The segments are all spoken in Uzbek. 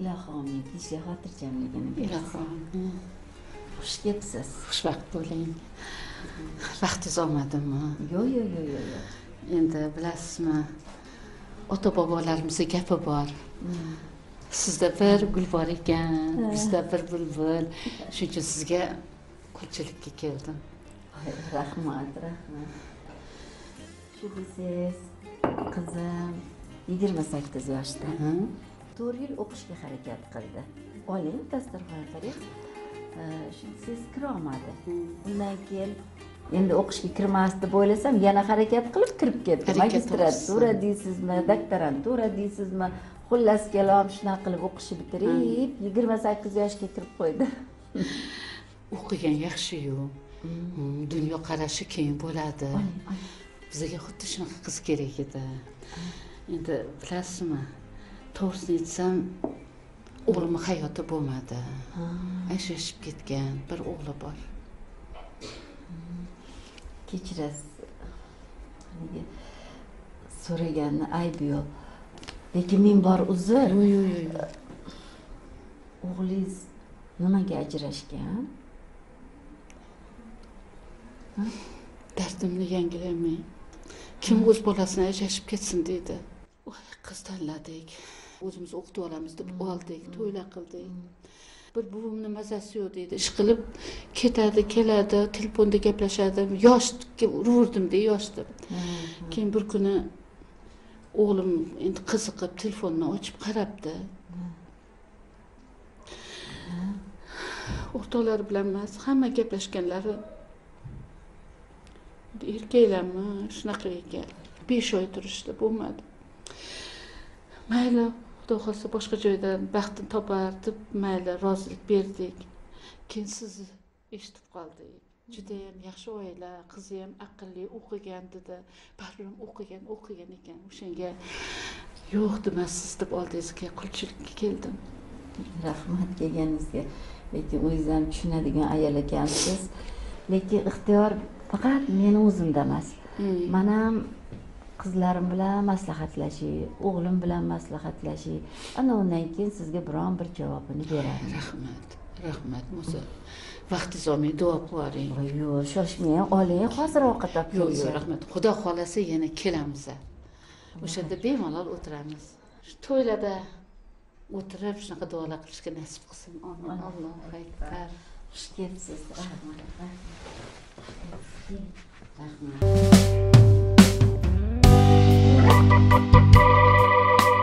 ilohi omin tinchlik xotirjamligini bersin. Ilohim xush kelibsiz. Xushvaqt bo'ling. Vaqtingiz olmadimi yo'q yo'q yo'q yo'q endi bilasizmi ota bobolarimizni gapi bor. Sizda bir gul bor ekan bizda bir bulbul. Shuning uchun sizga qulchilikka keldim. Rahmat rahmat. Shu desangiz qizim yigirma sakkiz yoshda? To'rt yil o'qishga harakat qildi. Oling dasturxon qiling shunga siz kirolmadi. Undan keyin endi o'qishga kirmasdi deb o'ylasam yana harakat qilib kirib ketdi. Magistratura deysizmi doktorantura deysizmi xullas kalom shunaqa qilib o'qishni bitirib yigirma sakkiz yoshga kirib qo'ydi. O'qigan yaxshiyu Hmm, dunyoqarashi keng bo'ladi. Bizga xuddi shunaqa qiz kerak edi. Endi bilasizmi to'g'risini aytsam o'g'limni hayoti bo'lmadi. Ajrashib ketgan bir o'g'li bor. Kechirasiz. Haligi so'raganni aybi yo'q. Lekin men bor uzr. Yo'q yo'q yo'q o'g'lingiz nimaga ajrashgan? Dardimni yangilamang kim o'z bolasini ajrashib ketsin deydi. Voy qiz tanladik o'zimiz o'qitib olamiz deb oldik to'ylar qildik. Bir buvimni mazasi yo'q deydi ish qilib ketadi keladi telefonda gaplashadi. Yosh uruverdimda yosh deb. Keyin bir kuni o'g'lim endi qiziqib telefonni ochib qarabdi. O'rtoqlari bilan emas hamma gaplashganlari erkaklarmi? Shunaqa ekan. Besh oy turishdi bo'lmadi. Mayli xudo xohlasa boshqa joydan baxtini topar deb mayli rozilik berdik. Keyin sizni eshitib qoldik. Judayam yaxshi oila qizi ham aqlli o'qigan dedi. Baribir ham o'qigan o'qigan ekan. O'shanga yo'q demasiz deb oldingizga qulchilikka keldim. Rahmat kelganingizga. Lekin o'zingiz ham tushunadigan ayol ekansiz. Lekin ixtiyor faqat meni o'zimda emas. Hmm. man ham qizlarim bilan maslahatlashib o'g'lim bilan maslahatlashib ana undan keyin sizga biron bir javobini beraman rahmat rahmat musa. Vaqtingiz olmay duo qilib yuboring. Yo'q shoshmang oling hozir ovqat olib yo'q yo'q rahmat. Xudo xohlasa yana kelamiz o'shanda bemalol o'tiramiz. Shu to'ylarda o'tirib shunaqa duolar qilishga nasib qilsin. Amin. Allohu akbar. Xush kelibsiz. Rahmat. Rahmat Thank you.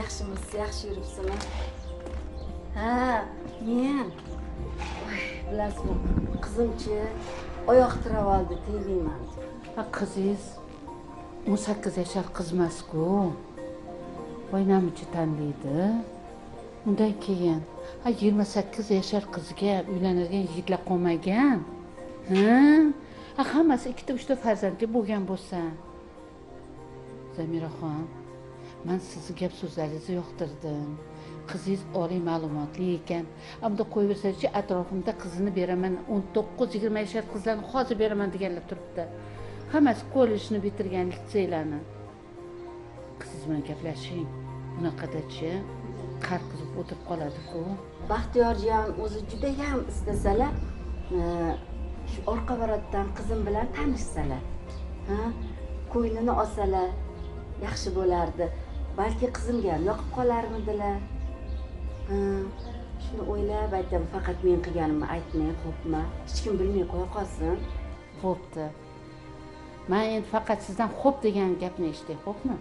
Yaxshimisiz yaxshi yuribsizmi ha men. Voy, bilasizmi qizimchi oyoq tirab oldi tegmayman. Ha qizingiz o'n sakkiz yashar qiz emasku. Voy tanlaydi. Undan keyin ha yigirma sakkiz yashar qizga uylanadigan yigitlar qolmagan. Ha? Ha hammasi ikkita uchta farzandli bo'lgan bo'lsa. Zamiraxon man sizni gap so'zlaringizni yoqtirdim qizingiz oliy ma'lumotli ekan bunda qo'yaversachi atrofimda qizini beraman o'n to'qqiz yigirma yashar qizlarni hozir beraman deganlar turibdi hammasi kollejni bitirgan litseylarni qizingiz bilan gaplashing bunaqadachi qarqizib o'tirib qoladiku baxtiyorjiyam o'zi judayam istasalar shu orqa varotdan qizim bilan tanishsalar ha ko'nglini olsalar yaxshi bo'lardi balki qizimga yoqib qolarmidilar? Shuni o'ylab aytaman faqat men qilganimni aytmang xo'pmi hech kim bilmay qo'ya qolsin. Bo'pti man endi faqat sizdan xo'p degan gapni eshitay xo'pmi?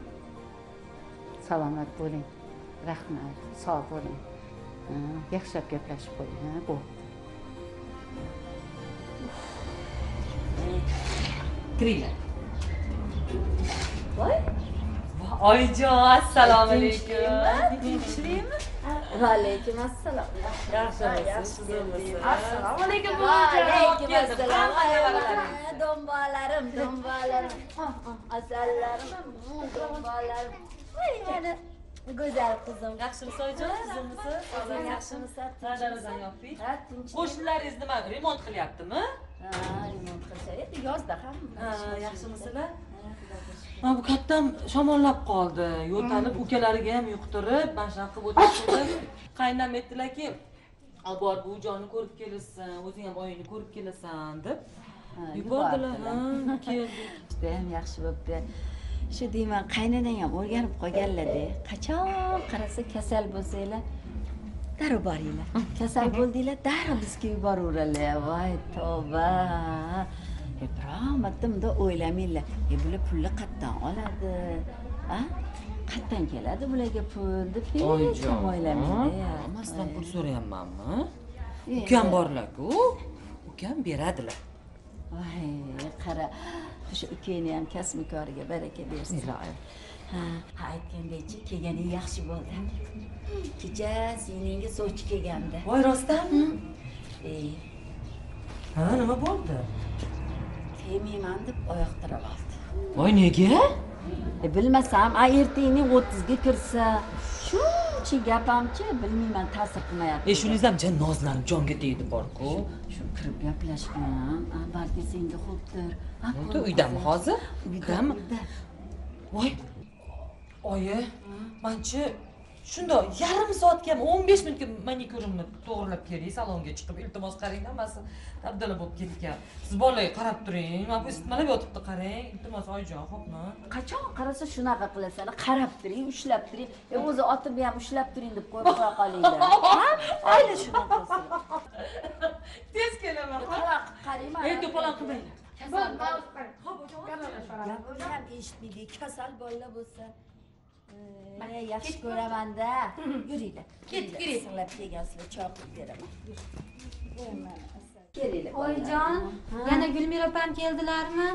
Salomat bo'ling. Rahmat sog' bo'ling. Yaxshilab gaplashib qo'ying ha bo'pti kiringlar. Voy oyijon assalomu alaykum. Tinchlikmi vaalaykum assalom yaxshimisiz assalomu alaykum vaalaykum assalom do'mbalarim do'mbalarim asallarim do'mbalarim voy yana go'zal qizim yaxshimisiz oyijon qizimisiz Qizim yaxshimisiz darvozani yoping ha tinchlik qo'shnilaringiz nima remont qilyaptimi? Ha remont qilsa endi yozda ham. Ha yaxshimisizlar mana bu kattam shamollab qoldi. Yo'talib ukalariga ham yuqtirib mana shunaqa qilib o'tirishdi qaynonam aytdilarki bor buvijonni ko'rib kelasan o'zing ham oyingni ko'rib kelasan deb yubordilar. Keldik. Judayam yaxshi bo'pti shu deyman qaynonang ham o'rganib qolganlarda qachon qarasa kasal bo'lsanglar darrov boringlar. Kasal bo'ldinglar darrov bizga yuboraverarlar voy tavba e biron marta bundoq o'ylamanglar. E bular pulni qayerdan oladi. A? Qayerdan keladi bularga pul deb hech ham o'ylamanglar. Hammasidan pul so'rayapmanmi? Endi- ukam borlarku. Ukam beradilar. Voy qara. O'sha ukangni ham kasbikoriga baraka bersin. Iloyim ha aytgandekchi kelganing yaxshi bo'ldi. Kecha singlingga sovchi kelgandi. Voy rostdanmi e. Ha nima bo'ldi tegmayman deb oyoq tirab oldi. Voy nega? E bilmasam a ertagingni o'ttizga kirsa shuncha gapamchi bilmayman ta'sir qilmayapti. E shuningiz ham jan nozlanib jonga tegdi borku shu kirib gaplashgan. A balki senga xo'pdir uydami hozir? Uyda Uydami? uyda. Voy. Oyi manchi shundoq yarim soatga o'n besh minutga manikyurimni to'g'irlab kelay salonga chiqib iltimos qarang hammasi dabdala bo'lib ketgan. Siz bolalarga qarab turing mana bu isitmalab yotibdi qarang iltimos oyijon xo'pmi qachon qarasa shunaqa qilasan qarab turing ushlab turing. E o'zi otib ham ushlab turing deb qo'yib qo'ya qolinglar. Ha? Ayni shunaqa tez kelaman qarayman ey to'polon qilmanglar gapini ham eshitmaydi kasal bolalar bo'lsa. e, yaxshi ko'ramanda. yuringlar yuringlar singlab kelgansizlar choy qilib beraman. Kelinglar oyijon yana gulmira opam keldilarmi?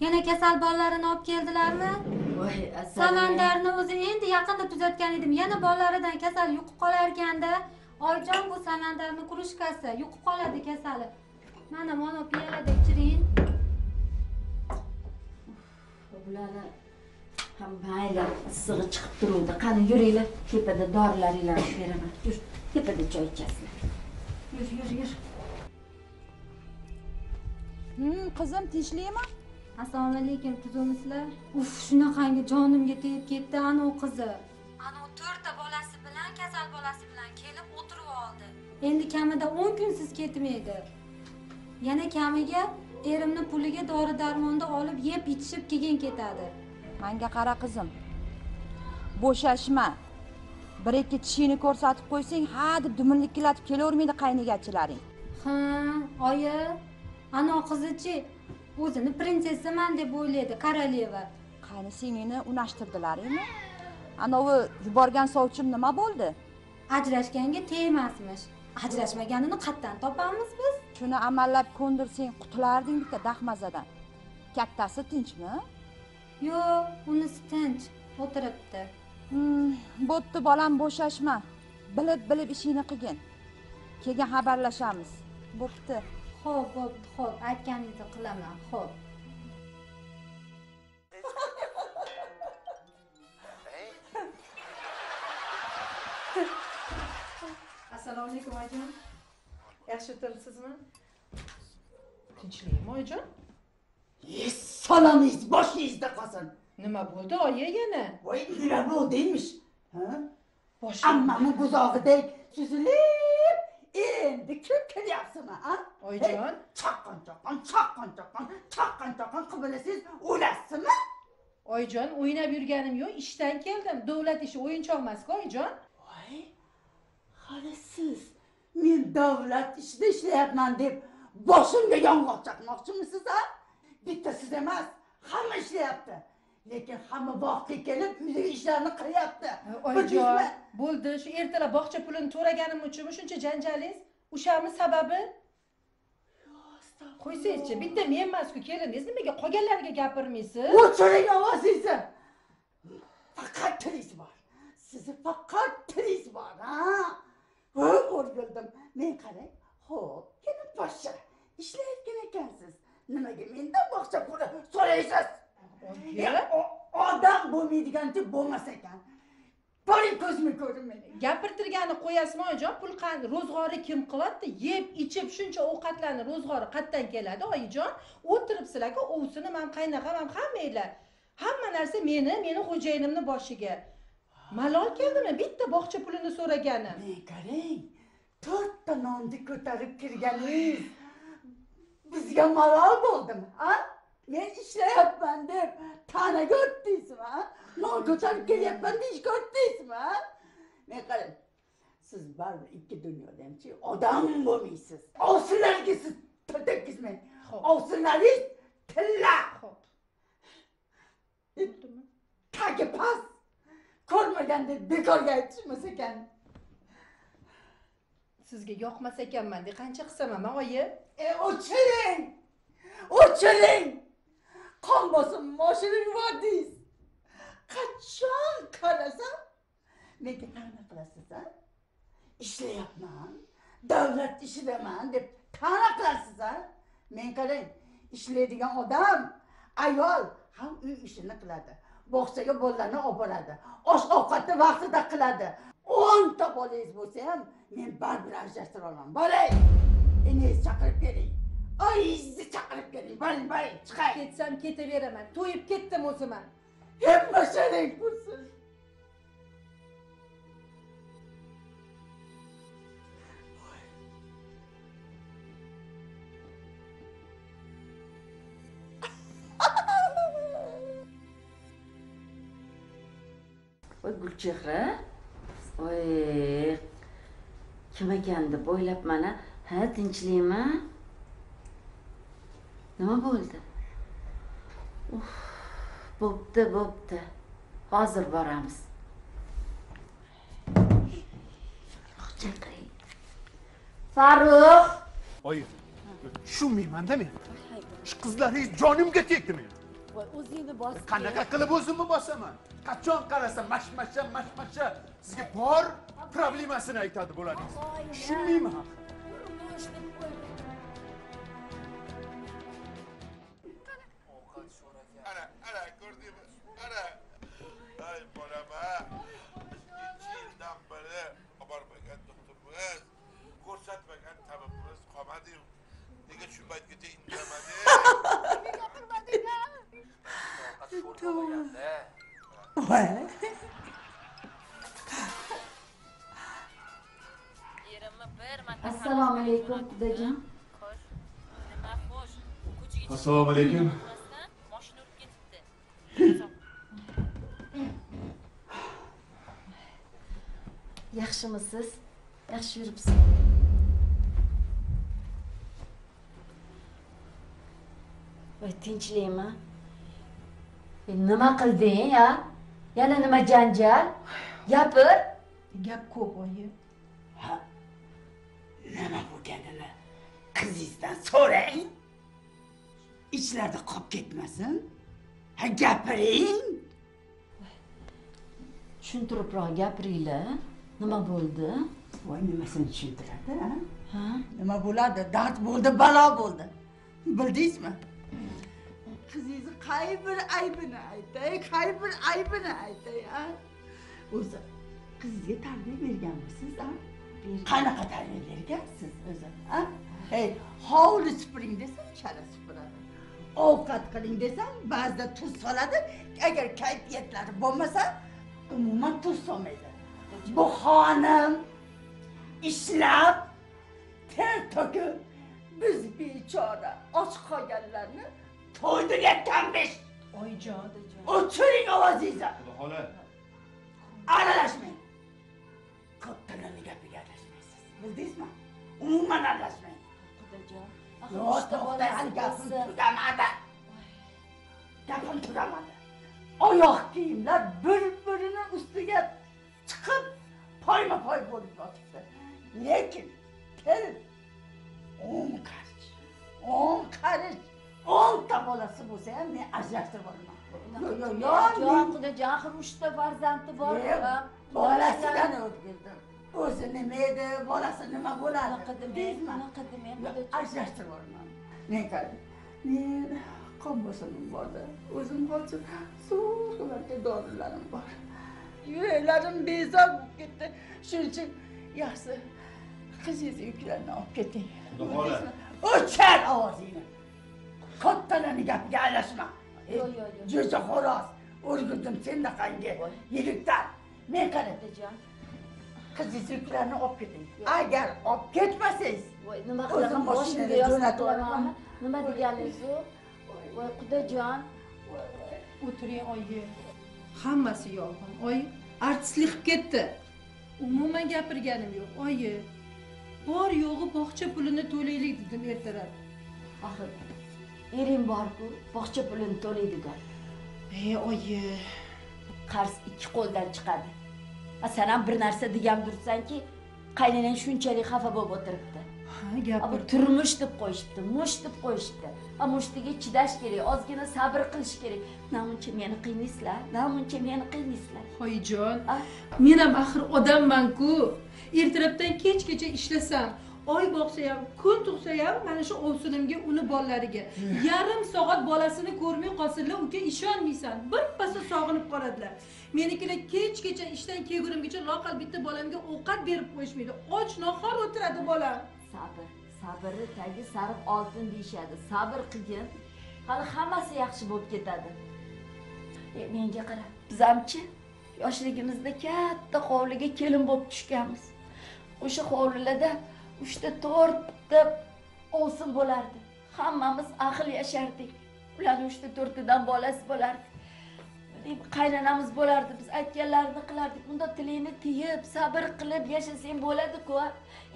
Yana kasal bolalarini olib keldilarmi? Voy samandarni o'zi endi yaqinda tuzatgan edim. Yana bolalaridan kasal yuqib qolar ekanda oyijon bu samandarni krujkasi yuqib qoladi kasali. Mana mana piyolada ichiring. Bularni mayli issig'i chiqib turuvdi. Qani yuringlar tepada dorilaringlarni beraman. Yur tepada choy ichasizlar. Yur yur yur. Hmm, qizim tinchlikmi? assalomu alaykum tuzukmisizlar uf shunaqangi jonimga tegib ketdi anavi qizi. Anavi to'rtta bolasi bilan kasal bolasi bilan kelib o'tirib oldi. Endi kamida o'n kunsiz ketmaydi. Yana kamiga erimni puliga dori darmonni olib yeb ichishib keyin ketadi Menga qara qizim. Bo'shashma. Bir ikki tishingni ko'rsatib qo'ysang, ha deb dumirlikkilatib kelavermaydi qaynigachilaring. ha oyi anavi qizichi o'zini prinsessaman deb o'ylaydi koroleva Qayni singlini unashtirdilaringmi? anavi yuborgan sovchim nima bo'ldi ajrashganga tegmasmish ajrashmaganini qayerdan topamiz biz shuni amallab ko'ndirsang qutularding bitta dahmazadan kattasi tinchmi yo'q unisi tinch o'tiribdi. Hmm, bo'pti bolam bo'shashma. Bilib bilib ishingni qilgin. Keyin xabarlashamiz. Bo'pti. Ho'p bo'pti ho'p aytganingizni qilaman ho'p assalomu alaykum oyijon yaxshi o'tiribsizmi tinchlikmi oyijon Salamingiz boshingizda qolsin. nima bo'ldi oyi yana Voy nima bo'ldingmish? Ammamni buzog'idek suzilib, endi kim kelyapsizmi, ha? oyijon Chaqqon chaqqon, chaqqon chaqqon, chaqqon chaqqon qibilasiz, o'lasizmi? oyijon o'ynab yurganim yo'q ishdan keldim davlat ishi o'yinchoq emasku oyijon Voy, hali siz men davlat ishida ishlayapman deb boshimga yong'oq chaqmoqchimisiz, ha? Bitta siz emas, hamma ishlayapti. Lekin hamma vaqtga kelib uydagi ishlarni qilyapti. oyijon bo'ldi shu ertalab bog'cha pulini to'laganim uchunmi shuncha janjalingiz o'shami sababi qo'ysangizchi bitta men emasku keliningiz nimaga qolganlarga gapirmaysiz O'chiring ovozingizni. Faqat tilingiz bor. Sizni faqat tilingiz bor, ha? O'rgildim. Men qarang, xo'p, kelib boshqa. Ishlayotgan ekansiz. Nimaga mendan bog'cha puli so'raysiz? Odam bo'lmaydigancha bo'lmas ekan. Boring ko'zimga ko'rin meni. gapirtirgani qo'yasizmi oyijon pul ro'zg'ori kim qilyapti yeb ichib shuncha ovqatlarni ro'zg'ori qayerdan keladi oyijon? O'tiribsizlarku ovsinim ham qaynog'am ham hammanglar hamma narsa meni meni xo'jayinimni boshiga. Malol keldimi? Bitta bog'cha pulini so'ragani. Men qarang, to'rtta nonni ko'tarib kirganingiz bizga malol bo'ldimi, ha? Men ishlayapman deb tanaga o'tdingizmi, ha? Non ko'tarib kelyapman deyishga o'tdingizmi, ha? Men qarang, siz baribir ikki dunyoda hamchi odam bo'lmaysiz. Ovsinlarga siz til tekkizmang. Ovsinlaringiz tilla, ho'p tagi past. Ko'rmaganda bekorga aytishmas ekan. sizga yoqmas ekanman deb qancha qilsam ham oyi E o'chiring! O'chiring! Qon bosim oshirib yubordingiz. Qachon qarasam menga qanaqa qilasiz a? Ishlayapman, davlat ishidaman deb qanaqa qilasiz a? Men qarang, ishlaydigan odam, ayol ham uy ishini qiladi. Bog'chaga bolalarni olib boradi. Osh ovqatni vaqtida qiladi. 10 ta bolangiz bo'lsa ham men baribir ajrashtira olaman. boray Eningizni chaqirib keling. Oyingizni chaqirib keling. Boring, boring, chiqay. ketsam ketaveraman to'yib ketdim o'zim ham Hamma sharing bo'lsin. voy gulchehra voy kim ekan deb o'ylabman a ha tinchlikmi? Nima bo'ldi? Uf bo'pti bo'pti. Hozir boramiz. Farruh oyi tushunmaymanda men. Shu qizlaringiz jonimga tegdi men voy o'zingni bos qanaqa qilib o'zimni bosaman? Qachon qarasam mashmasha mashmasha sizga bor problemasini aytadi bolaringiz tushunmayman ana ana ko'rdingmi ana ay bolam a ikkinchi yildan beri olib bormagan doktorimiz ko'rsatmagan tabibimiz qolmadiyu nega shu paytgacha indamading Voy. assalomu alaykum qudajon assalomu alaykum moshina urib ketibdi yaxshimisiz yaxshi yuribsiz voy tinchlikmi E, nima qilding ya? Yana nima janjal? Gapir. Gap ko'p oyi. ha nima bo'lganini qizingizdan so'rang. Ichlarida qolib ketmasin. Ha gapiring. Tushuntiribroq gapiringlar. Nima bo'ldi? Voy nimasini tushuntiradi ha? Ha? Nima bo'ladi? Dard bo'ldi balo bo'ldi. Bildingizmi? Qizingizni qay bir aybini aytay qay bir aybini aytay a o'zi qizingizga tarbiya berganmisiz a qanaqa tarbiya bergansiz o'zi a hey hovli supuring desam chala supuradi ovqat qiling desam ba'zida tuz soladi agar kayfiyatlari bo'lmasa umuman tuz solmaydi bu xonim ishlab ter to'kib biz bechora och qolganlarni to'ydiryapkanmish oyijon o'chiring ovozingizni xola aralashmang kattalarni gapiga aralashmaysiz bildingizmi umuman aralashmang yo'q to'xtang hali gapim tugamadi gapim tugamadi oyoq kiyimlar bir birini ustiga chiqib poyma poy bo'lib yotibdi lekin til o'n qarich o'n qarich o'nta bolasi bo'lsa ham men ajrashtirib olaman yo'q yo'q yo'q jon xudojon axir uchta farzandi bor bolasidan o'tgizdim o'zi nima edi bolasi nima bo'ladi deysizmi ajrashtirib olaman men men qon bosimim borda o'zim hozir zo'rg'alarga dorilarim bor. Yuraklarim bezor bo'lib ketdi. Shuning uchun yaxshi qizingizni yuklarni olib keting o'char ovozingni. Kattalarni gapiga aralashma Yo'q, yo'q, yo'q. jo'ja xo'roz o'rgildim sendaqangi yigitdan men qarang xudojon qizingizni yuklarni olib keting agar olib ketmasangiz voy nima qilaman boshimga yostiq jo'natib qilamanmi nima deganingiz u voy xudojon o'tiring oyi hammasi yolg'on oyi artistlik qilib ketdi umuman gapirganim yo'q oyi bor yo'g'i bog'cha pulini to'laylik dedim ertalab axir ering borku bog'cha pulini to'laydigan e oyi qarz ikki qo'ldan chiqadi a ham bir narsa degan turibsanki qaynanang shunchalik xafa bo'lib o'tiribdi. Ha a bu turmush deb qo'yishibdi mush deb qo'yishibdi. A mushtiga chidash kerak ozgina sabr qilish kerak. Namuncha meni qiynaysizlar namuncha meni qiynaysizlar oyijon Ah. men ham axir odamman-ku. Ertalabdan kechgacha ishlasam oy boqsa ham kun tug'sa ham mana shu ovsinimga uni bolalariga. Yarim soat bolasini ko'rmay qolsinlar uka ishonmaysan. Birpasda sog'inib qoladilar. Menikilar kechgacha ishdan kelgunimgacha loaqal bitta bolamga ovqat berib qo'yishmaydi. Och nahor o'tiradi bolam. Sabr sabrni tagi sariq oltin deyishadi. Sabr qilgin. Hali hammasi yaxshi bo'lib ketadi. E, menga qara bizamchi yoshligimizda katta hovliga kelin bo'lib tushganmiz. O'sha hovlilarda uchta to'rtta ovsin bo'lardi. Hammamiz ahil yashardik. Ularni uchta to'rttadan bolasi bo'lardi qaynonamiz bo'lardi. Biz aytganlarini qilardik. Bunda tilingni tiyib sabr qilib yashasang bo'ladi-ku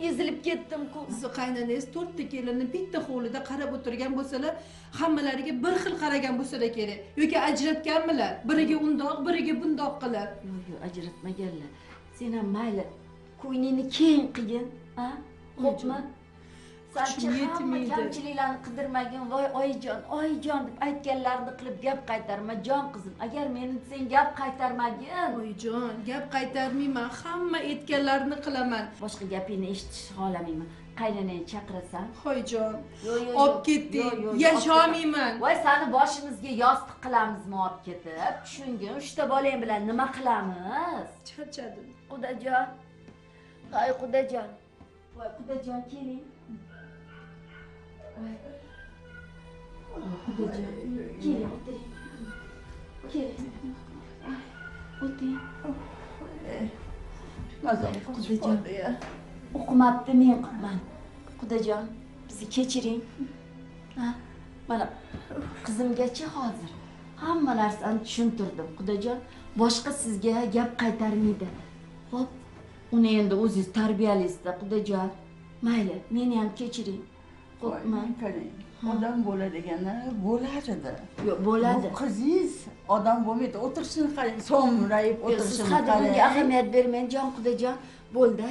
ezilib ketdim-ku. Sizni qaynanangiz to'rtta kelinni bitta hovlida qarab o'tirgan bo'lsalar hammalariga bir xil qaragan bo'lsalar kerak. Yoki ajratganmilar. Biriga undoq biriga bundoq qilib. Yo'q yo'q ajratmaganlar. Sen ham mayli ko'nglingni keng qilgin a xo'pmi? Sanchi hamma kamchiliklarni qidirmagin. Voy oyijon oyijon deb aytganlarini qilib gap qaytarma jon qizim. Agar meni desang gap qaytarmagin. Oyijon gap qaytarmayman. Hamma aytganlarini qilaman. Boshqa gapingni eshitishni xohlamayman. Qaynanangni chaqirasan. Hoyjon olib ketding. Yasholmayman voy sani boshimizga yostiq qilamizmi olib ketib? Tushungin uchta bolang bilan nima qilamiz? Charchadim. Qudajon. Voy qudajon voy qudajon keling voy qudajon keling o'tiring keling Voy, o'tiring mazam Qudajon. o'qimabdi men qilibman qudajon bizni kechiring ha? Mana qizimgacha hozir hamma narsani tushuntirdim qudajon boshqa sizga gap qaytarmaydi ho'p uni endi o'zingiz tarbiyalaysizda qudajon mayli meni ham kechiring. Qo'rqma. Qarang odam bo'ladigani bo'lar edi yo'q bo'ladi qizingiz odam bo'lmaydi o'tirishini qarang so'mrayib siz o'tirishini hadeb bunga qarang. ahamiyat bermang jon xudojon. Bo'ldi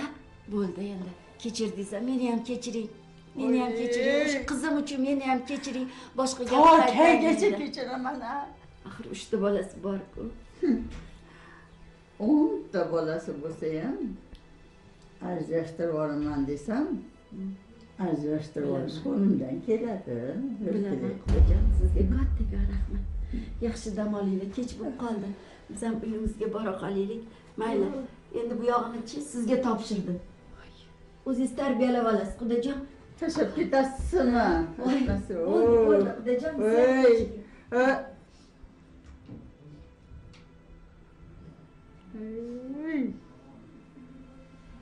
bo'ldi endi. Kechir desam meni ham kechiring. Meni ham kechiring. O'sha qizim uchun meni ham kechiring. Boshqa gap to kaygacha kechiraman a axir uchta bolasi borku. O'nta bolasi bo'lsa ham ajrashtirib yuboraman desam ajrashtirib yuborish qo'limdan keladi. Bilaman. xudojon sizga. Kattakon rahmat. Yaxshi dam olinglar kech bo'lib qoldi. Biz ham uyimizga bora qolaylik mayli endi bu yog'ini-chi sizga topshirdim. O'zingiz tarbiyalab olasiz xudojon tashlab ketasizmi bo'ldi xudojon siz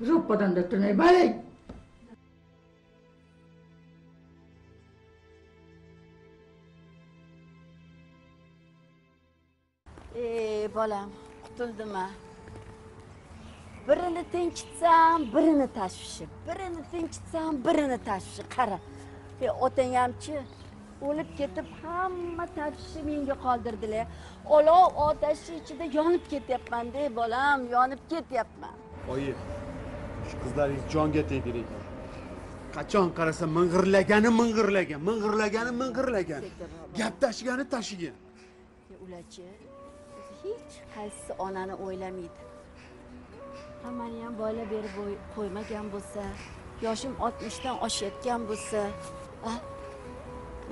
ro'ppadan turmay baling ey bolam qutuldim a birini tinchitsam birini tashvishi. Birini tinchitsam birini tashvishi. Qara. E otang hamchi o'lib ketib hamma tashvishi menga qoldirdilar. Olov otashi ichida yonib ketyapmanda bolam yonib ketyapman. Oyi shu qizlaringiz jonga tegdi ekan qachon qarasa ming'irlagani ming'irlagan ming'irlagani ming'irlagan. Gap tashigani tashigan ularchi hech qaysi onani o'ylamaydi. Hammani ham boylab berib qo'ymagan bo'lsa yoshim oltmishdan oshayotgan bo'lsa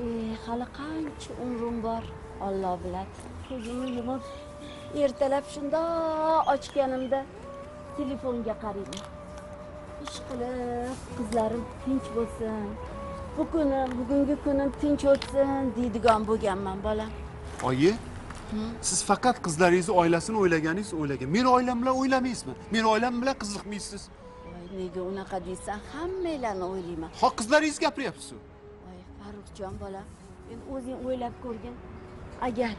e, hali qancha umrim bor olloh biladi. Ko'zimni yumib ertalab shundoq ochganimda telefonga qarayman. Ishqilib qizlarim tinch bo'lsin. Bu kunim bugungi kunim tinch o'tsin deydigan bo'lganman bolam oyi siz faqat qizlaringizni oilasini o'ylaganingiz o'ylagan. Meni oilam bilan o'ylamaysizmi? Meni oilam bilan qiziqmaysiz. Nega unaqa deysan? Hammanglarni o'ylayman. Ho qizlaringiz gapiryapsiz. Voy farruxjon bolam endi o'zing o'ylab ko'rgin. Agar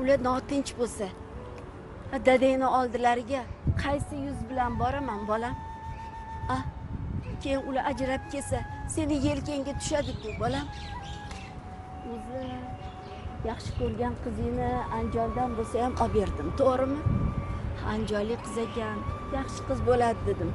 ular notinch bo'lsa dadangni oldilariga qaysi yuz bilan boraman bolam a keyin ular ajrab ketsa seni yelkangga tushadiku bolam. O'zi yaxshi ko'rgan qizingni anjoldan bo'lsa ham olib berdim to'g'rimi? Anjolli qiz ekan yaxshi qiz bo'ladi dedim.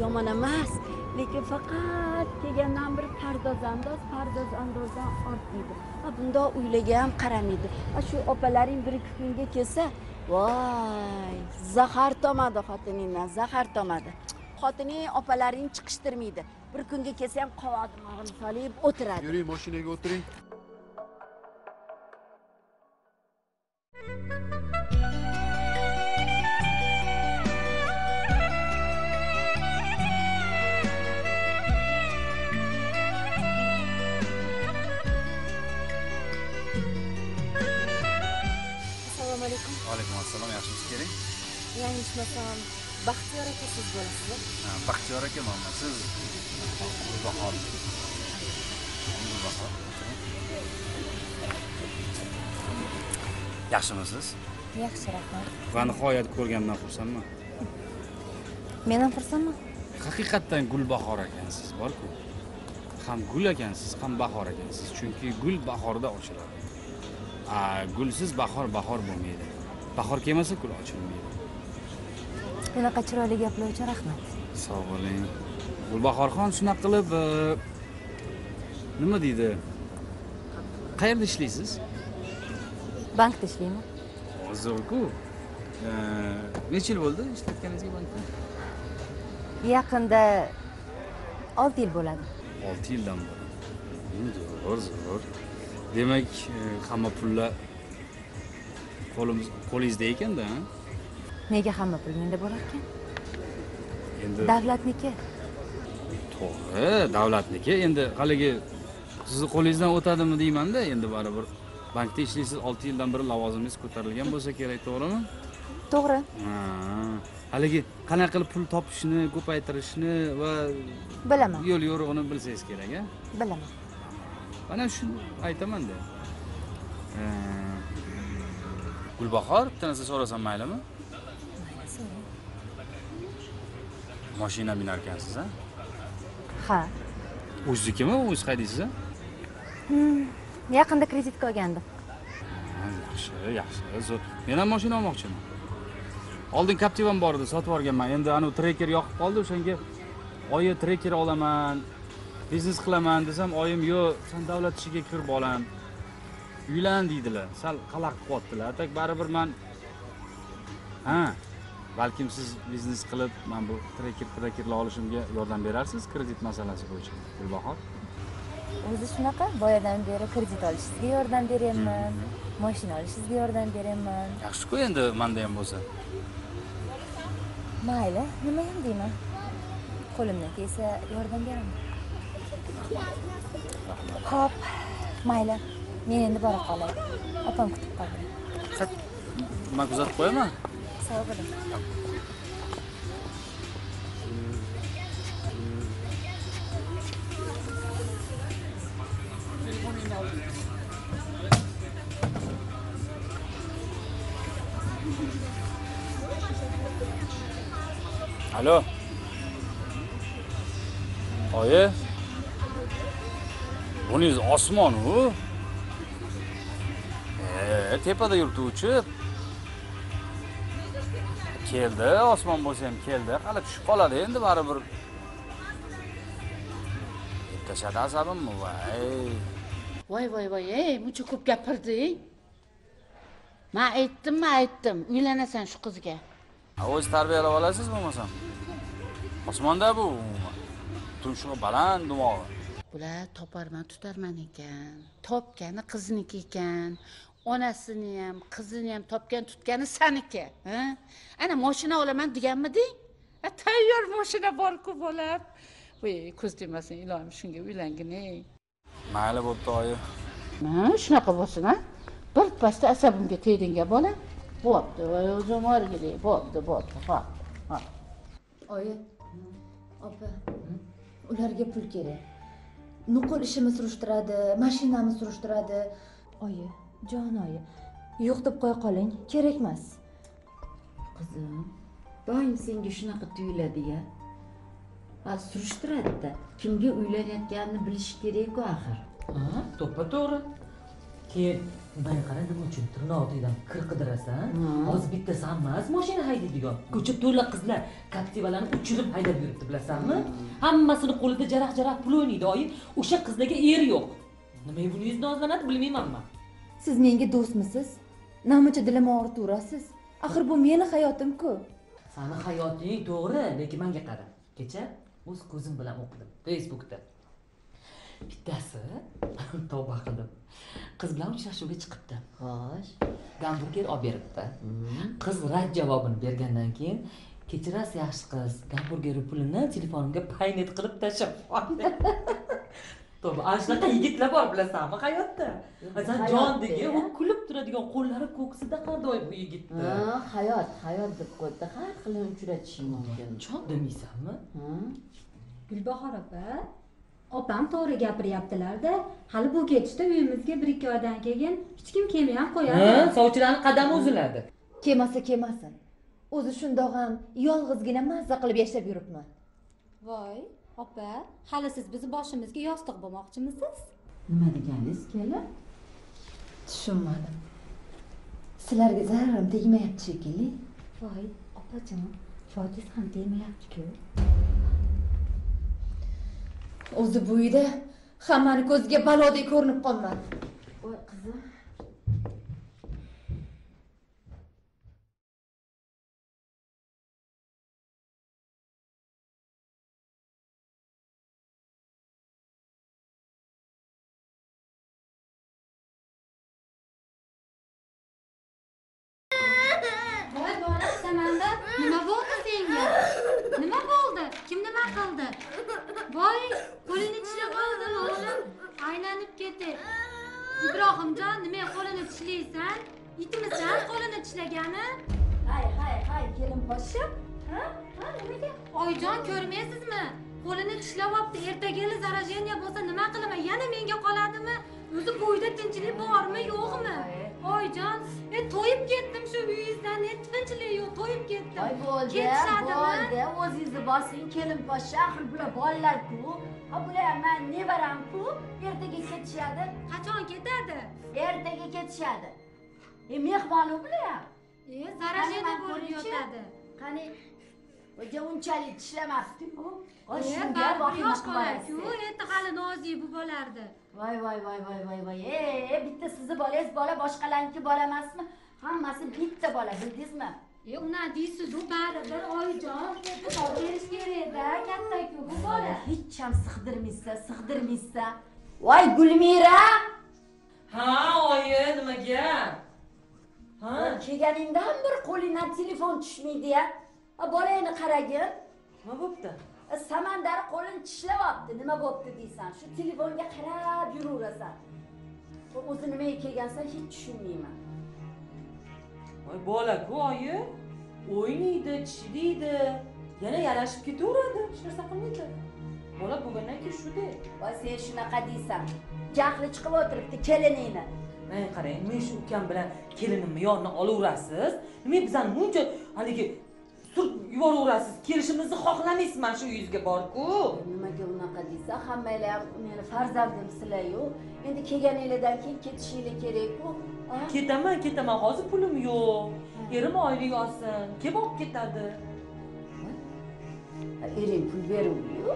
Yomon emas lekin faqat kelgandan bir pardoz andoz pardoz andozdan ortmaydi ha bundoq uylarga ham qaramaydi ha shu opalaring bir ikki kunga kelsa voy zahar tomadi xotiningdan zahar tomadi. Xotining opalaring chiqishtirmaydi. Bir kunga kelsa ham qovoq solib o'tiradi. Yuring mashinaga o'tiring. Nihoyat ko'rganimdan xursandman. men ham xursandman Haqiqatdan Gulbahor ekansiz, bor-ku. Ham gul ekansiz, ham bahor ekansiz. Chunki gul bahorda ochiladi. Gulsiz bahor bahor bo'lmaydi. Bahor kelmasa gul ochilmaydi. bunaqa chiroyli gaplar uchun rahmat Sog' bo'ling. Gulbahorxon shunaqa qilib e, nima deydi? Qayerda ishlaysiz? bankda ishlayman Zo'rku. Necha yil bo'ldi ishlatganingizga bankda? yaqinda olti yil bo'ladi 6 yildan beri. Zo'r, zo'r. Demak, e, hamma pullar qo'limiz qo'lingizda ekanda, nega hamma pul menda bo'lar ekan Endi davlatniki to'g'ri, davlatniki. Endi haligi sizni qo'lingizdan o'tadimi deymanda, endi baribir bankda ishlaysiz 6 yildan beri lavozimingiz ko'tarilgan bo'lsa kerak, to'g'rimi? To'g'ri. Ha, haligi qanaqa qilib pul topishni, ko'paytirishni va bilaman. yo'l yo'rig'ini bilsangiz kerak, a? bilaman. Mana shuni aytaman-da. Gulbahor, bitta narsa so'rasam maylimi? Mashina minar ekansiz, a? ha? O'ziznikimi o'ziz haydaysiz a Hmm, yaqinda kreditga olgandim. Yaxshi yaxshi zo'r. Men ham mashina olmoqchiman oldin captivam bor edi sotib yuborganman. Endi anavi trekker yoqib qoldi o'shanga oyi trekker olaman biznes qilaman desam oyim yo'q san davlat ishiga kir bolam uylan deydilar. Sal qalaq qilyaptilar. Tak baribir man ha balkim siz biznes qilib man bu trekker trekerlar olishimga yordam berarsiz kredit masalasi bo'yicha? Gulbahor o'zi shunaqa boyadan beri kredit olishingizga yordam beryapman mashina olishingizga yordam beryapman yaxshi-ku endi manda ham bo'lsa mayli nima ham deyman? Qo'limdan kelsa yordam beraman. Ho'p mayli men endi bora qolay. Opam kutib qoldi. Man kuzatib qo'yaman? Sog' bo'ling alo. Oyi. Buningiz osmonu e, tepada yurtuvchi. Keldi osmon bo'lsa ham keldi. Hali tushib qoladi endi baribir. Tashadi asabimmi voy voy voy voy ey muncha ko'p gapirding man aytdimmi aytdim. Uylanasan shu qizga. O'zi tarbiyalab olasiz bo'lmasam osmonda bu. Tumshug'i baland dumog'i bular toparman tutarman ekan. Topgani qizniki ekan. Onasini ham qizini ham topgan tutgani saniki ha? ana moshina olaman deganmiding tayyor moshina borku bolam. Voy ko'z tegmasin iloyim shunga uylangin ey mayli bo'pti oyi. Ha shunaqa bo'lsin a birpasda asabimga tegding-a bola bo'pti voy o'zim o'rgilay bo'pti bo'pti hop hop oyi opa ularga pul kerak nuqul ishimni surishtiradi mashinamni surishtiradi oyi jon oyi yo'q deb qo'ya qoling kerak emas qizim doim senga shunaqa tuyuladi-ya ha surishtiradida kimga uylanayotganini bilish kerak-ku axir. Ha to'ppa to'g'ri. Keyin manga qara nima uchun tirnoqingdan kir qidirasan hozir bittasi emas mashina haydaydigan ko'cha to'la qizlar captivalarni uchirib haydab yuribdi bilasanmi hammasini qo'lida jaraq jaraq pul o'ynaydi oyi o'sha qizlarga er yo'q nimaga buningiz nozlanadi bilmaymanman siz menga do'stmisiz? Namuncha dilimni og'ritaverasiz axir bu meni hayotim-ku? Sani hayoting to'g'ri lekin manga qara. Kecha o'z ko'zim bilan o'qidim facebookda bittasi tavba qildim qiz bilan uchrashuvga chiqibdi. Xo'sh. Gamburger olib beribdi. Qiz rad javobini bergandan keyin kechirasiz yaxshi qiz gamburgerni pulini telefonimga paynet qilib tashlab yubordi to'g'ri ana shunaqa yigitlar bor bilasanmi hayotda. San jondagi u kulib turadigan qo'llari ko'ksida har doim u yigitni. Ha hayot hayot deb qo'ydi har xilini uchratishing mumkin. Jon demaysanmi gulbahor opa opam to'g'ri gapiryaptilarda hali bu ketishda uyimizga bir ikki oydan keyin hech kim kelmay ham qo'yadi ha sovchilarni qadami uziladi kelmasa kelmasin o'zi shundoq ham yolg'izgina mazza qilib yashab yuribman voy opa hali siz bizni boshimizga yostiq bo'lmoqchimisiz? Nima deganingiz kelar tushunmadim. Sizlarga zararim tegmayapti shekilli. Voy opajon foydangiz ham tegmayapti-ku o'zi bu uyda hammani ko'ziga balodek ko'rinib qolman voy qizim. Qildi voy qo'lini tishlab qoldimi o'g'lim aylanib ketdi ibrohimjon nima qo'lini tishlaysan itmisan qo'lini tishlagani hay hay hay kelin poshsha ha ha nimaga oyijon ko'rmaysizmi qo'lini tishlayapti ertageli zaражение bo'lsa nima qilaman yana menga qoladimi o'zi bu uyda tinchlik bormi yo'qmi oyijon e to'yib ketdim shu uyingizdan e tinchlik yo'q to'yib ketdim. Voy bo'ldi bo'ldi o'zingizni bosing kelin poshsha axir bular bolalar-ku ha bular mani nevaram-ku ertaga ketishadi. Qachon ketadi? Ertaga ketishadi. E mehmonu bular ham. E zarashada Qani, bo'lib yotadi. Qani o'ja unchalik tishlamabdi-ku e yosh bola-ku. endi hali nozik bu bo'lardi voy voy voy voy voy voy e bitta sizni bolangiz bola boshqalarniki bola emasmi? Hammasi bitta bola bildingizmi? E unaqa deysizu baribir oyijon e'tibor berish kerakda katta-ku bu bola. Hech ham sig'dirmaysa sig'dirmaysa voy gulmira! Ha oyi nimaga? Ha? Kelganingdan bir qo'lingdan telefon tushmaydi-ya. Ha, bolangni qaragin. Nima bo'pti samandar qo'lini tishlayapti nima bo'pti deysan? Shu telefonga qarab yuraverasan. O'zi nimaga kelgansan hech tushunmayman. Voy bola-ku oyi o'ynaydi tishlaydi yana yarashib ketaveradi. Hech narsa qilmaydi. Bola bo'lgandan keyin shudek voy sen shunaqa deysan. Jahli chiqib o'tiribdi keliningni. Mana qarang men shu ukam bilan kelinimni yonidan olaverasiz. Nimaga bizani buncha haligi surib yuboraverasiz kelishimizni xohlamaysiz mana shu uyingizga borku. Nimaga unaqa deysan hammanglar ham meni farzandimsizlar-yu endi kelganinglardan keyin ketishinglar kerak-ku ketaman ketaman. Hozir pulim yo'q. Erim oylik olsin kelib olib ketadi? Ering pul beruvdi-yu.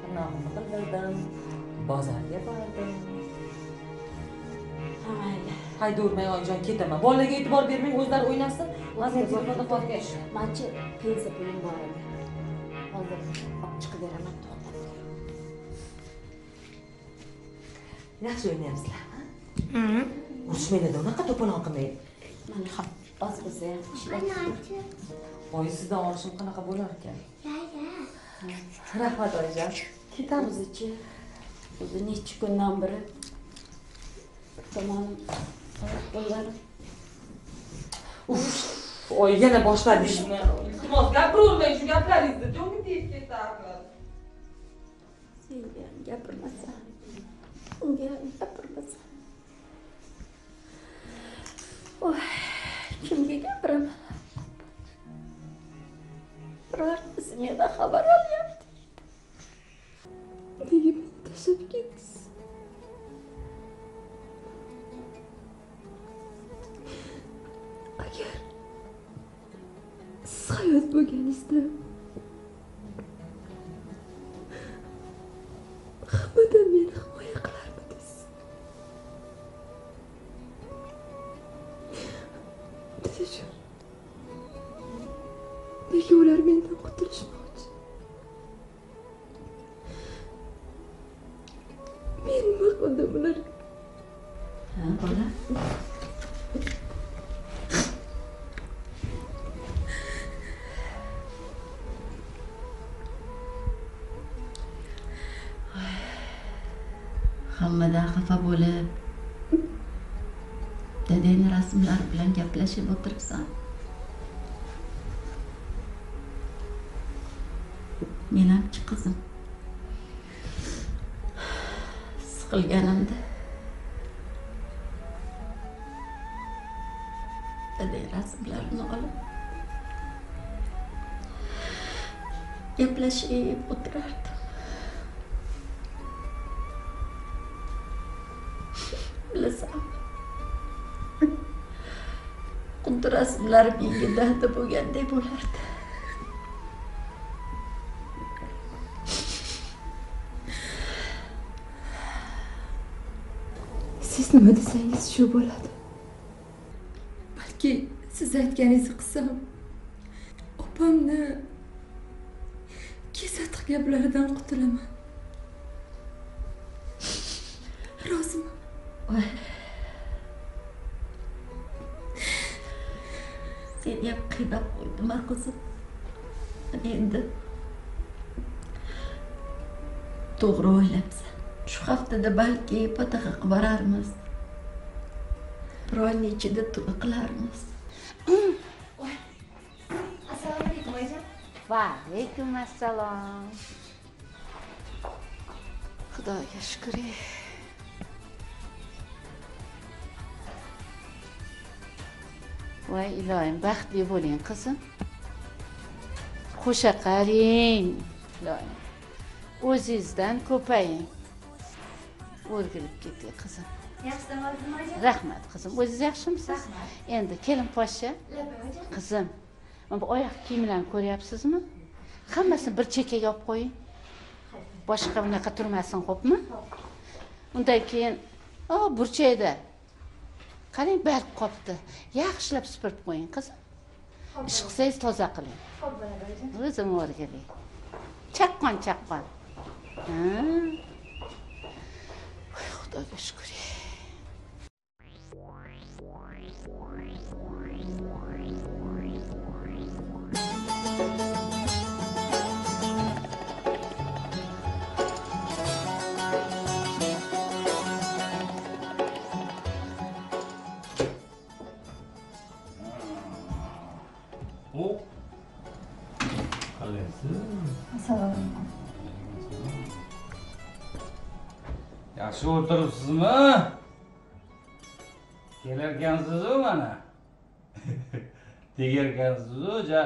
Tirnog'imni qildirdim. Bozorga bordim. Ha mayli haydavermang oyijon ketaman. Bolalarga e'tibor bermang o'zlari o'ynasin man telefonda qolgach manchi pensiya pulim bor edi. Hozir olib chiqib beraman to'xtab. Yaxshi o'ynayapsizlar urushmanglarda unaqa to'polon qilmang. Mana ha oz bo'lsa ham ishlab oyi sizdan olishim qanaqa bo'lar ekan? Rahmat oyijon ketamiz o'zi necha kundan beri tomonim uf oyi yana boshladingizmi iltimos gapiravermang shu gaplaringizni. Jo'ngim tegib ketardi senga ham gapirmasam unga ham gapirmasam voy kimga gapiraman? Birortasi mendan xabar olyapti. Nega meni tashlab ketdingiz agar siz hayot bo'lganingizda bilan o'tiribsan menamchi qizim siqilganimda dadang rasmlarini olib gaplashib o'tirardim xuddi rasmlari menga dalda bo'lardi siz nima desangiz shu bo'ladi. Balki siz aytganingizni qilsam opamni kesatiq gaplaridan qutulaman. Rozimi qiynab qo'ydim a qizim. Endi to'g'ri o'ylabsan shu haftada balki qilib borarmiz. Bir oyni ichida to'y qilarmiz. Assalomu alaykum oyijon va alaykum assalom. Xudoga shukur voy iloyim baxtli bo'ling qizim qo'sha qaring Lola. o'zingizdan ko'paying. O'rgilib keting qizim yaxshi oldimi rahmat qizim o'zingiz yaxshimisiz? Endi kelin poshsha. Qizim mana bu oyoq kiyimlarni ko'ryapsizmi? Hammasini bir chekkaga olib qo'ying. Boshqa bunaqa turmasin xo'pmi? Undan keyin o burchakda qarang barq qolibdi yaxshilab supurib qo'ying qizim. Ish qilsangiz toza qiling. O'zim o'rgiling chaqqon chaqqon. Ha? Voy xudoga shukur u qalaysiz assalomu alaykum yaxshi o'tiribsizmi kelarkansizu mana tegarkansizu ja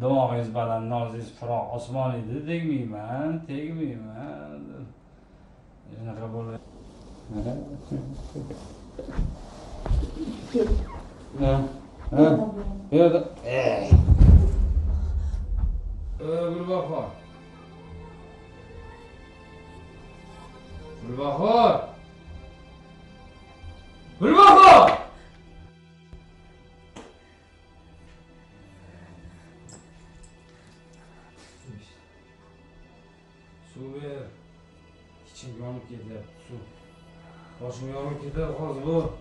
dimog'ingiz baland nozingiz firoq osmon edi tegmayman tegmayman shunaqa bo'ladi ha? Ha bu yerda ey gulbahor gulbahor gulbahor suv ber ichim yonib ketyapti suv boshim yonib ketadi hozir bu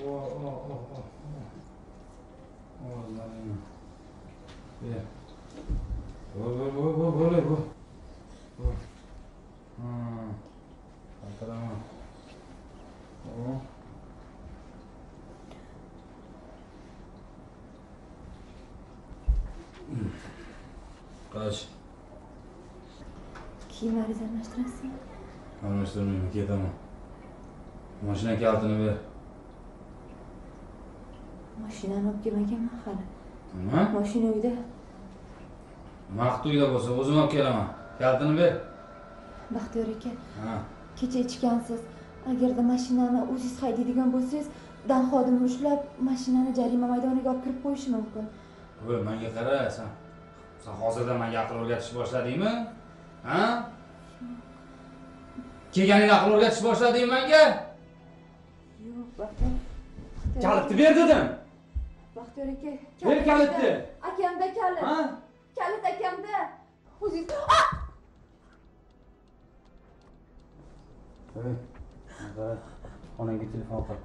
Oh, oh, oh, oh, oh. Ovozlaring. Ber. Bo'l, bo'l, bo'l, bo'l, bo'l, bo'l. Bo'l. Ha. Qaltiraman. Oh. Qoch. kiyimlaringizni almashtirasizmi Almashtirmayman, ketaman. Mashina kalitini ber. Mashinani olib kelmaganman hali Nima? mashina uyda Vaqt uyda bo'lsa o'zim olib kelaman. Kalitini ber. baxtiyor aka Ha. kecha ichgansiz agarda mashinani o'zingiz haydaydigan bo'lsangiz dan xodimni ushlab mashinani jarima maydoniga olib kirib qo'yishi mumkin Voy, menga qara, sen. Sen hozirdan menga aql o'rgatishni boshladingmi? Ha? Kelganingda aql o'rgatishni boshladingmi menga? yo'q baxtiyor Kalitni ber dedim. Baxtiyor aka Ber kalitni. akamda kalit Ha? kalit akamda o'zingiz. Qara, onangga telefon qil.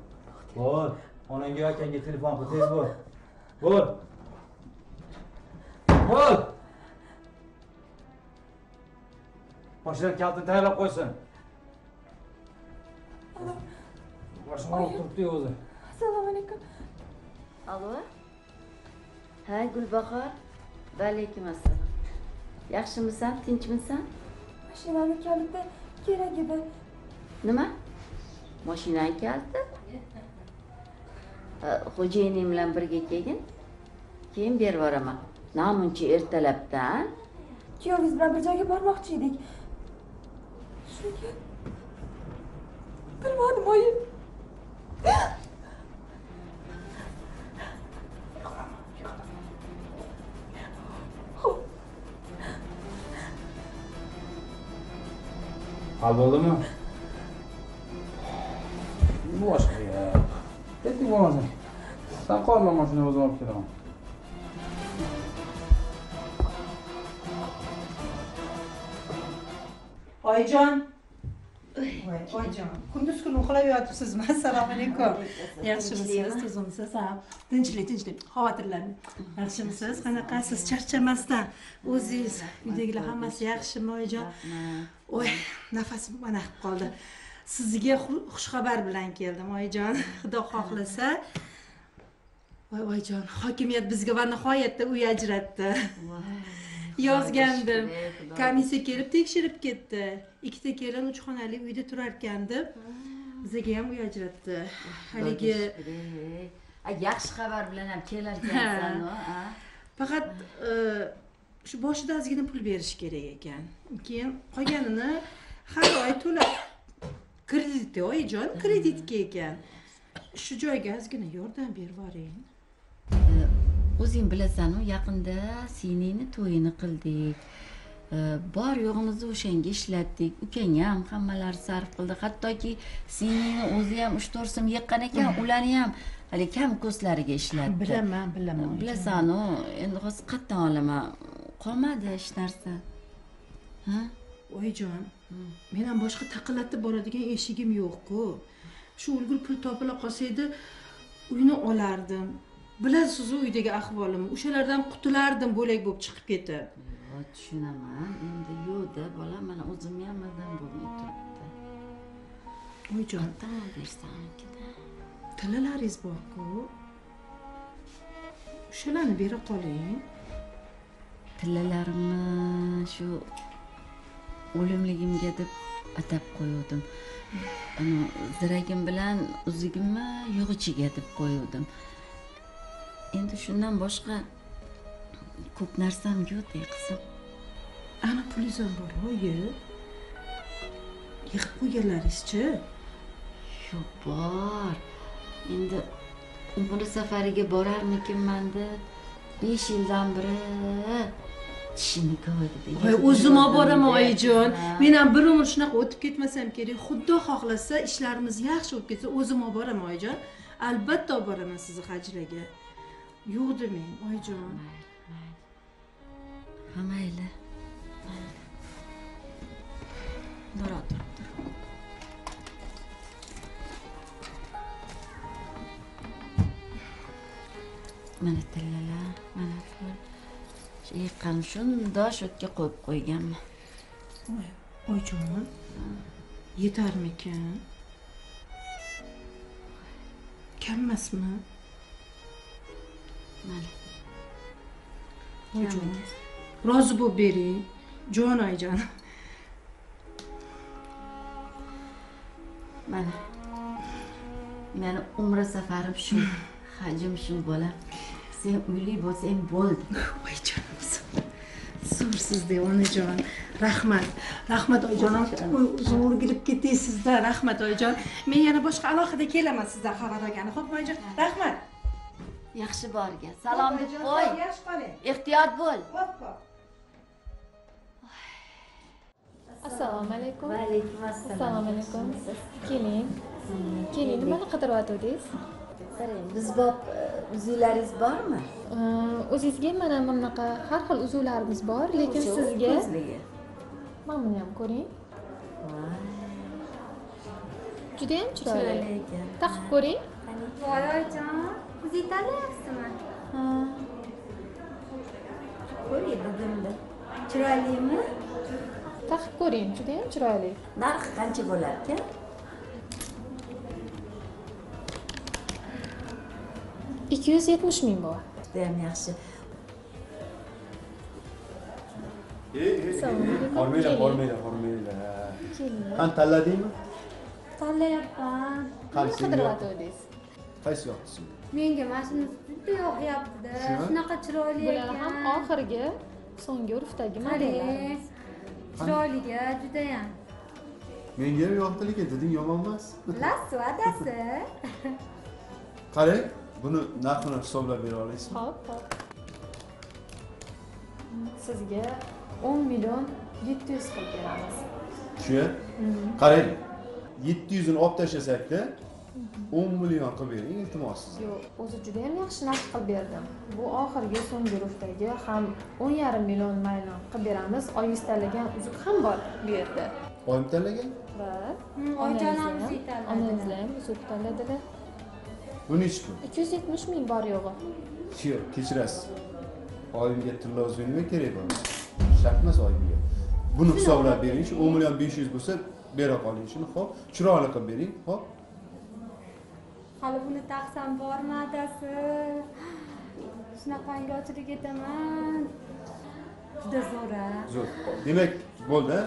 Bo'l, onangga akangga telefon qil, tez bo'l. Bo'l. Bo'l. Mashina kalitini tayyorlab qo'ysin. Boshim og'rib turibdi o'zi. assalomu alaykum Alo? Ha, Gulbahor. Va alaykum assalom. Yaxshimisan? Tinchmisan? mashinani kaliti kerak edi Nima? Mashinang kaliti? Ha, Xo'jayining bilan birga kelgin. Keyin berib yuboraman. Namuncha ertalabdan. kuyovingiz bilan bir joyga bormoqchi edik shunga bilmadim oyi Hal bo'ldimi? Boshqa ya. Ketdik bo'lmasa. Sen qolma mashina o'zim olib kelaman. oyijon voy oyijon kunduz kuni uxlab yotibsizmi assalomu alaykum yaxshimisiz tuzimsiz ha tinchlik tinchlik xavotirlanmang yaxshimisiz qanaqasiz charchamasdan o'zingiz uydagilar hammasi yaxshimi oyijon voy nafasim mana qilib qoldi. Sizga xu- xushxabar bilan keldim oyijon. Xudo xohlasa. Voy oyijon hokimiyat bizga va nihoyatda uy ajratdi. Yozgandim. komissiya kelib tekshirib ketdi. Ikkita kelin uch xonali uyda turarkan deb bizaga ham uy ajratdi. Haligi yaxshi xabar bilan ham kelarkansan faqat e, shu boshida ozgina pul berish kerak ekan. Keyin qolganini har oy to'lab kredit oyijon kreditga ekan. Shu joyga ozgina yordam berib yuboring. O'zing bilasanu yaqinda siniyni to'yini qildik. Bor yo'g'imizni o'shanga ishlatdik. Ukang ham hammalari sarf qildi. Hattoki siniyni o'zi ham uch to'rt so'm yiqqan ekan ularni ham haligi kam ko'zlariga ishlatdi. Bilaman bilaman bilasanu endi hozir qayerdan olaman qolmadi hech narsa. Ha? Oyijon men ham boshqa taqillatib boradigan eshigim yo'qku. Shu ulgul pul topila qolsa edi uyni olardim. Bilasizu uydagi ahvolimni o'shalardan qutulardim bo'lak bo'lib chiqib ketib. Tushunaman. Endi yo'qda bolam mana o'zimni ham mazam bo'lmay turibdi oyijon qayerdan bersam ikida tillalaringiz borku. O'shalarni bera qoling tillalarimni shu o'limligimga deb atab qo'yuvdim. Ziragim bilan uzugimni yog'ichiga deb qo'yuvdim. Endi shundan boshqa ko'p narsam yo'qdek qizim. Ana pulingiz ham bor oyi yig'ib qo'yganlaringizchi? Yo'q bor. Endi umr safariga borarmikinman deb besh yildan beri tishini voy o'zim olib boraman oyijon. Men ham bir umr shunaqa o'tib ketmasam kerak. Xudo xohlasa ishlarimiz yaxshi bo'lib ketsa o'zim olib boraman oyijon. Albatta olib boraman sizni hajraga. Yo'q demang oyijon. Ha mayli. Bora tur. Mana tillalar mana pul yiqqan shundoq shotga qo'yib qo'yganman oyijon yetarmikan kam emasmi mana oyijon rozi bo'lib bering jon oyijon mana meni umra safarim shu hajim shu bolam sen uyli bo'lsang bo'ldi oyijonimsan zo'rsizda onajon rahmat. Rahmat oyijonim uzun o'rgilib ketdiysizda rahmat oyijon men yana boshqa alohida kelaman sizdan xabar olgani. Ho'p oyijon rahmat. Yaxshi borga salom deb qo'y yaxshi qoling ehtiyot bo'l. Assalomu alaykum. Va alaykum assalom assalomu alaykum. Keling. Keling nimani qidiryotgandingiz qarang bizbob uzuylaringiz bormi? O'zingizga mana bunaqa har xil uzuvlarimiz bor lekin sizga mana buni ham ko'ring. Voy, judayam chiroyli. Ekan. Taqib ko'ring. Voy oyijon o'zingiz tanlayapsizmi ko'ray dedimda chiroylimi? Taqib ko'ring judayam chiroyli. Narxi qancha bo'larkan ikki yuz yetmish ming bor judayam yaxshi. Hormanglar hormanglar keling qani tanladingmi tanlayapman. Qani nima qidiryotgandingiz qaysi yoqdi senga menga mana shunisi juda yoqyaptida. Shuni? shunaqa chiroyli bular ham ekan oxirgi so'nggi urfdagi modellarimiz chiroyliga judayam. Menga ham yoqdi lekin diding yomon emas. Lasu adasi. Qarang buni narxini hisoblab bera olasizmi? Hop hop. Sizga o'n million yetti yuz qilib beramiz. Shu qarang yetti yuzini olib tashlasakda o'n million qilib bering iltimos. Sizga yo'q o'zi juda yam yaxshi narx qilib berdim. Bu oxirgi so'nggi urfdagi ham o'n yarim million mayli qilib beramiz. Oyingiz tanlagan uzuk ham bor bu yerda. Oyim tanlagan? Va oyijon ham onangizlar uzuk tanladi. onangizlar ham uzuk tanladilar bu nechi pul ikki yuz yetmish ming bor yo'g'i yo'q kechirasiz oyimga tilla uzuk nima kerak bor shart emas oyimga buni hisoblab bering shu o'n million besh yuz bo'lsa bera qoling shuni ho'p chiroyli qilib bering ho'p hali buni taqsam bormi adasi shunaqangi ochilib ketaman. Juda zo'r a zo'r. Demak bo'ldi.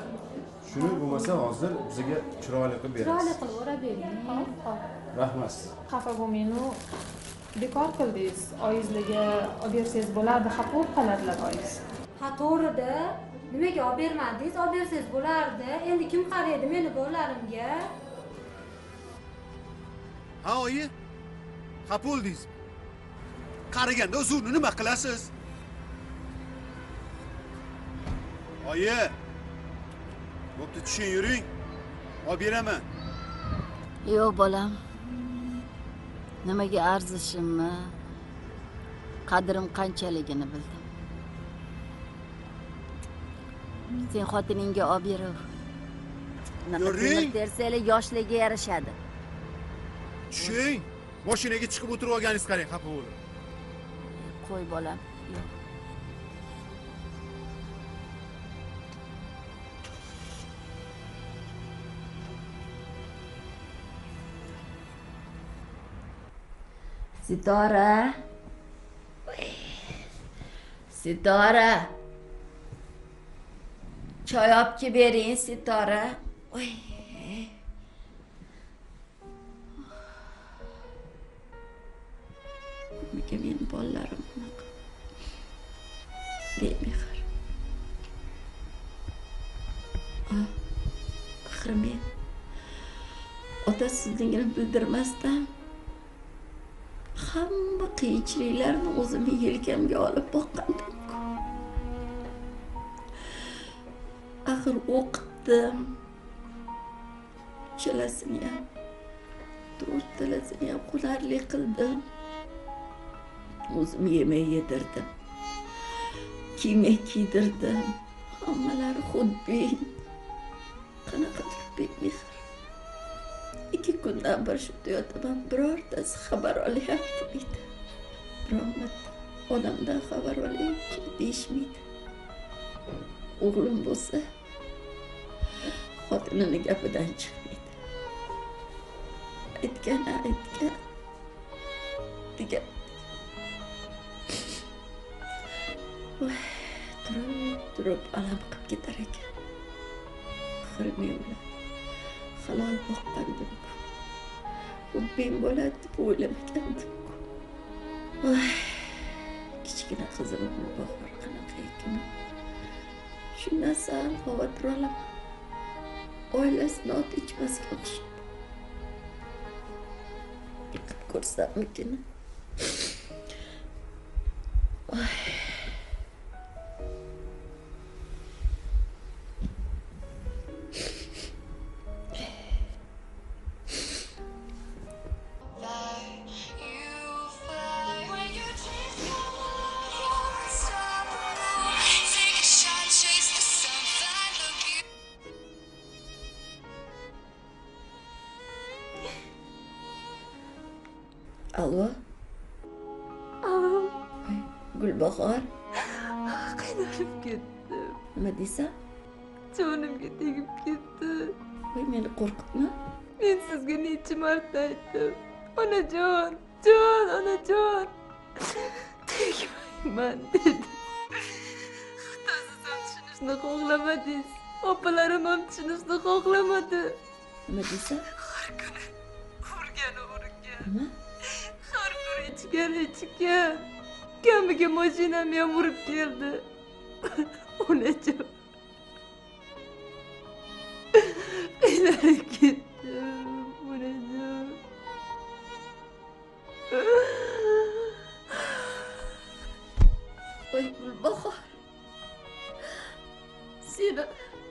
Shuni bo'lmasa hozir bizga chiroyli qilib chiroyli berasiz qilib o'rab bering. Hop hop rahmat. Xafa bo'lmang bekor qildingiz. Oyizlarga olib bersangiz bo'lardi xafa bo'lib qoladilar oyiz. Ha to'g'rida. Nimaga olib bermadingiz olib bersangiz bo'lardi. Endi kim qaraydi meni bolalarimga ha oyi? Xafa bo'ldingiz qariganda uzunni nima qilasiz? Oyi bo'pti tushin yuring. Olib beraman yo'q bolam nimaga arzishimni qadrim qanchaligini bildim. Sen xotiningga olib beraver temir tersanglar yoshligiga yarashadi. Tushing! Mashinaga chiqib o'tirib olganingiz qarang xafa bo'lib qo'y bolam. Yo'q sitora sitora choy olib kelib bering sitora Oy. nimaga meni bolalarim bunaqa bemehr Ah, axir men otasizligini bildirmasdan hamma qiyinchiliklarni o'zimni yelkamga olib boqqandim axir o'qitdim. Uchalasini ham to'rttalasini ham hunarli qildim. O'zim yemay yedirdim. Kiymak kiydirdim. Hammalari xudbin. Qanaqadir bemehr ikki kundan bir shu yotaman birortasi xabar olyaptimi biron marta onamdan xabar olyapti deyishmaydi o'g'lim bo'lsa xotinini gapidan chiqmaydi aytgan aytgan degan Voy, turib turib alam qilib ketar ekan axir men ular halol boqqandim xubbing bo'ladi deb o'ylamagandim voy kichkina qizim bahor qanaqa ekan shundan sal xavotir olaman oilasini ot ichmasga o'tishibdi yiqib ko'rsammikin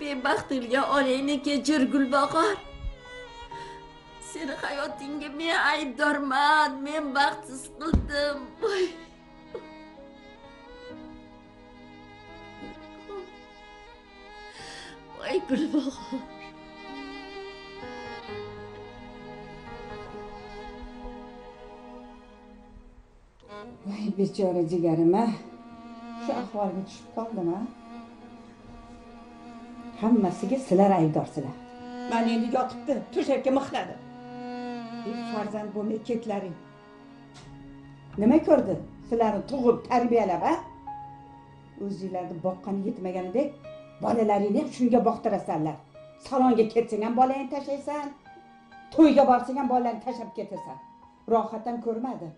bebaxt onangni kechir Gulbahor. Seni hayotingga men aybdorman. Men baxtsiz qildim. Voy. Voy Gulbahor. voy bechora jigarim a shu ahvolga tushib qoldim a hammasiga sizlar aybdorsizlar mana endi yotibdi to'shakka mixladi. Farzand bo'lmay ketlaring. Nima ko'rdi? Sizlarni tug'ib tarbiyalab a o'zinglarni boqqani yetmaganidek bolalaringni ham shunga boqtirasanlar. Salonga ketsang ham bolangni tashlaysan to'yga borsang ham bolangni tashlab ketasan. Rohatdan ko'rmadi.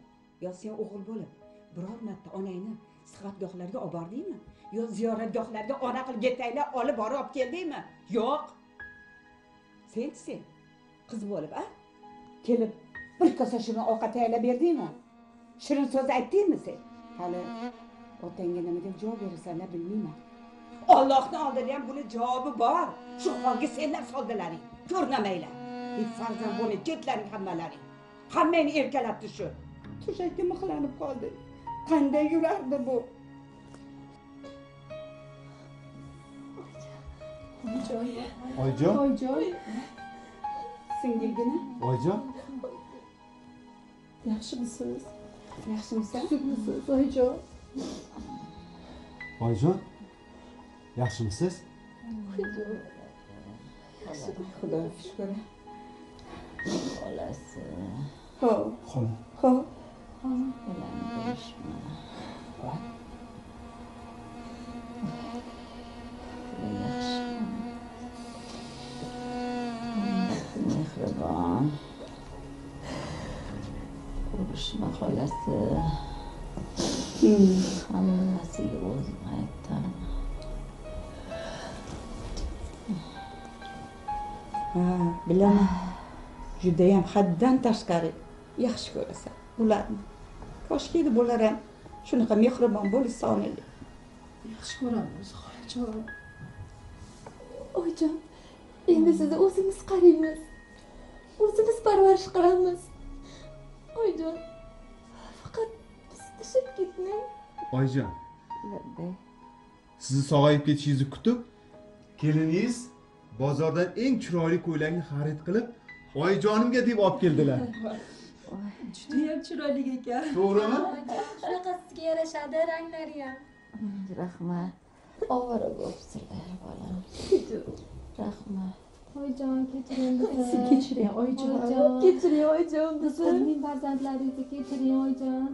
Yo sen o'g'il bo'lib biror marta onangni sihatgohlarga olib bordingmi? Yo ziyoratgohlarga ona qilib yetaklab olib borib olib keldingmi? Yo'q. Senchi sen? Qiz bo'lib a? Kelib bir kosa shirin ovqat tayyorlab berdingmi? Shirin so'z aytdingmi sen? Hali otangga nima deb javob berasanlar bilmayman. Ollohni oldida ham buni javobi bor. Shu holga senlar soldilaring ko'rnamanglar hech farzand bo'lmay ketlaring hammalaring. Hammangni erkalatdi shu. To'shakka mixlanib qoldi. Qanday yurardi bu. Oyijon oyijon singilgina oyijon yaxshimisiz yaxshimisan tuzukmisiz oyijon oyijon yaxshimisiz xudoga shukur Xolasi. ho. Xola ho bilan bo'lishma. Mehribon. Urushma xolasi. Hammasiga o'zim aytaman. ha bilaman judayam haddan tashqari yaxshi ko'rasan ularni koshki bular ham. Shunaqa mehribon bo'lishsa onali yaxshi ko'ramiz xolajon oyijon endi sizni o'zimiz qaraymiz. O'zimiz parvarish qilamiz. Oyijon faqat bizni tashlab ketmang. Oyijon sizni sog'ayib ketishingizni kutib keliningiz bozordan eng chiroyli ko'ylakni xarid qilib oyijonimga deb olib keldilar judayam chiroyli ekan. To'g'rimi? Shunaqa sizga yarashadi ranglari ham. Rahmat. Ovora bo'psizlar bolam. Rahmat. oyijon kechiring bizni. Kechiring oyijon. Kechiring oyijon biz bizni. Sizning farzandlaringizni kechiring oyijon